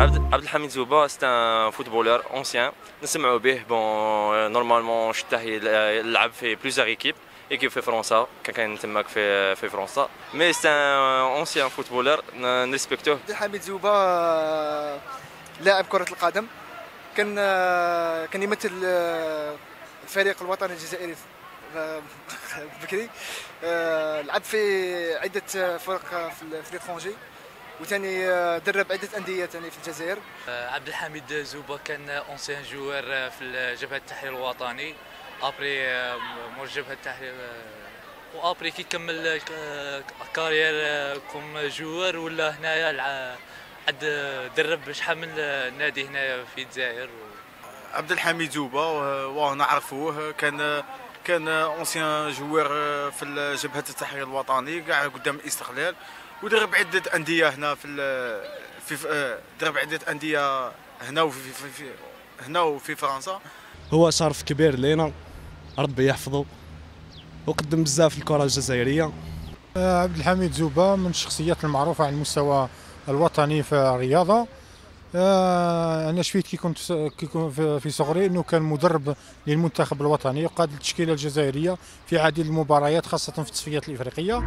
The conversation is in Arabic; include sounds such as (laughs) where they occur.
عبد عبد الحميد زوبا c'est un footballeur ancien نسمعوا به bon normalement شتاه يلعب في plusieurs équipes équipes في فرنسا كان كان تماك في في فرنسا mais c'est un ancien footballeur نريسبكتوه عبد الحميد زوبا آه، لاعب كرة القدم. كان آه، كان يمثل آه، الفريق الوطني الجزائري آه، (laughs) بكري. آه، لعب في عدة فرق في في l'étranger وثاني آه، درب عدة أندية ثاني في الجزائر. عبد الحميد زوبا كان ancien joueur في جبهة التحرير الوطني. après مور جبهة التحرير و après كي كمل carrière comme joueur. ولا هنايا الع- عد درب شحال من نادي هنايا في الجزائر؟ عبد الحميد زوبا واه نعرفوه كان كان ancien joueur في جبهة التحرير الوطني كاع قدام الاستقلال ودرب عدة أندية هنا في في في- درب عدة أندية هنا وفي في في هنا وفي فرنسا. هو شرف كبير لينا ربي يحفظه وقدم بزاف الكرة الجزائرية. عبد الحميد زوبا من الشخصيات المعروفة على المستوى الوطني في الرياضة. آه، أنا شفيت كي كنت كي كنت في- صغري أنه كان مدرب للمنتخب الوطني وقاد التشكيلة الجزائرية في عديد المباريات خاصة في التصفيات الإفريقية.